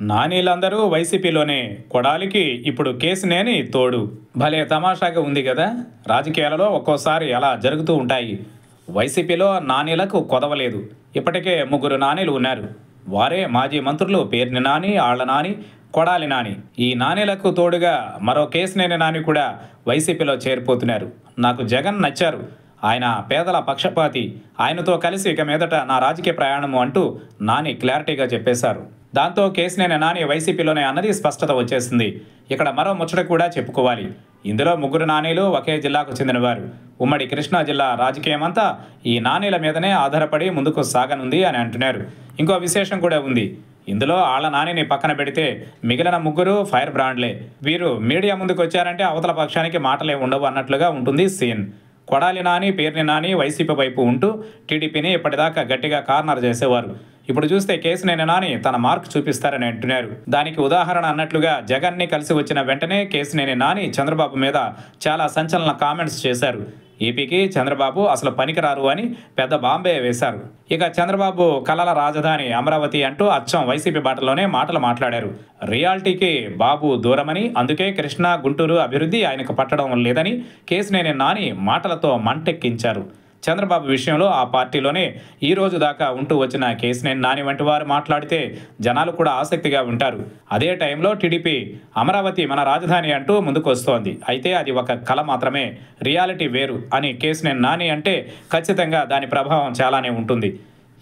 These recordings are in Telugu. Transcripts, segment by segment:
నానీలందరూ వైసీపీలోనే. కొడాలికి ఇప్పుడు కేసునేని తోడు. భలే తమాషాగా ఉంది కదా రాజకీయాలలో ఒక్కోసారి అలా జరుగుతూ ఉంటాయి. వైసీపీలో నానీలకు కొదవలేదు. ఇప్పటికే ముగ్గురు నానీలు ఉన్నారు. వారే మాజీ మంత్రులు పేర్ని నాని ఆళ్ళ నాని కొడాలి నాని. ఈ నానీలకు తోడుగా మరో కేసునేని నాని కూడా వైసీపీలో చేరిపోతున్నారు. నాకు జగన్ నచ్చారు. ఆయన పేదల పక్షపాతి. ఆయనతో కలిసి ఇక మీదట నా రాజకీయ ప్రయాణము అంటూ నాని క్లారిటీగా చెప్పేశారు. దాంతో కేసునే నాని వైసీపీలోనే అన్నది స్పష్టత వచ్చేసింది. ఇక్కడ మరో ముచ్చట కూడా చెప్పుకోవాలి. ఇందులో ముగ్గురు నానీలు ఒకే జిల్లాకు చెందినవారు. ఉమ్మడి కృష్ణా జిల్లా రాజకీయమంతా ఈ నానీల మీదనే ఆధారపడి ముందుకు సాగనుంది అని అంటున్నారు. ఇంకో విశేషం కూడా ఉంది. ఇందులో ఆళ్ళ నానిని పక్కన పెడితే మిగిలిన ముగ్గురు ఫైర్ బ్రాండ్లే. వీరు మీడియా ముందుకు వచ్చారంటే అవతల పక్షానికి మాటలే ఉండవు అన్నట్లుగా ఉంటుంది సీన్. కొడాలి నాని పేర్ని నాని వైసీపీ వైపు ఉంటూ టీడీపీని ఇప్పటిదాకా గట్టిగా కార్నర్ చేసేవారు. ఇప్పుడు చూస్తే కేసునేని నాని తన మార్క్ చూపిస్తారని అంటున్నారు. దానికి ఉదాహరణ అన్నట్లుగా జగన్ని కలిసి వచ్చిన వెంటనే కేసునేని నాని చంద్రబాబు మీద చాలా సంచలన కామెంట్స్ చేశారు. ఏపీకి చంద్రబాబు అసలు పనికిరారు అని పెద్ద బాంబే వేశారు. ఇక చంద్రబాబు కలల రాజధాని అమరావతి అంటూ అచ్చం వైసీపీ బాటలోనే మాటలు మాట్లాడారు. రియాలిటీకి బాబు దూరమని అందుకే కృష్ణా గుంటూరు అభివృద్ధి ఆయనకు పట్టడం లేదని కేసునేని నాని మాటలతో మంటెక్కించారు. చంద్రబాబు విషయంలో ఆ పార్టీలోనే ఈ రోజు దాకా ఉంటూ వచ్చిన కేసినేని నాని వంటి వారు మాట్లాడితే జనాలు కూడా ఆసక్తిగా ఉంటారు. అదే టైంలో టీడీపీ అమరావతి మన రాజధాని అంటూ ముందుకు వస్తోంది అయితే అది ఒక కళ మాత్రమే రియాలిటీ వేరు అని కేసినేని నాని అంటే ఖచ్చితంగా దాని ప్రభావం చాలానే ఉంటుంది.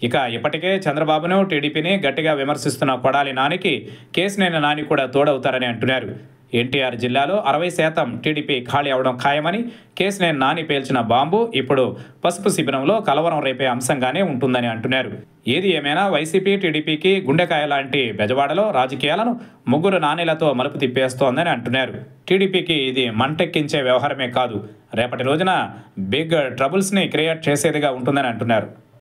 ఇక ఇప్పటికే చంద్రబాబును టీడీపీని గట్టిగా విమర్శిస్తున్న కొడాలి నానికి కేసినేని నాని కూడా తోడవుతారని అంటున్నారు. ఎన్టీఆర్ జిల్లాలో అరవై శాతం టీడీపీ ఖాళీ అవడం ఖాయమని కేసునేని నాని పేల్చిన బాంబు ఇప్పుడు పసుపు శిబిరంలో కలవరం రేపే అంశంగానే ఉంటుందని అంటున్నారు. ఏది ఏమైనా వైసీపీ టీడీపీకి గుండెకాయ లాంటి బెజవాడలో రాజకీయాలను ముగ్గురు నాణేలతో మలుపు తిప్పేస్తోందని అంటున్నారు. టీడీపీకి ఇది మంటెక్కించే వ్యవహారమే కాదు. రేపటి రోజున బిగ్ ట్రబుల్స్ని క్రియేట్ చేసేదిగా ఉంటుందని అంటున్నారు.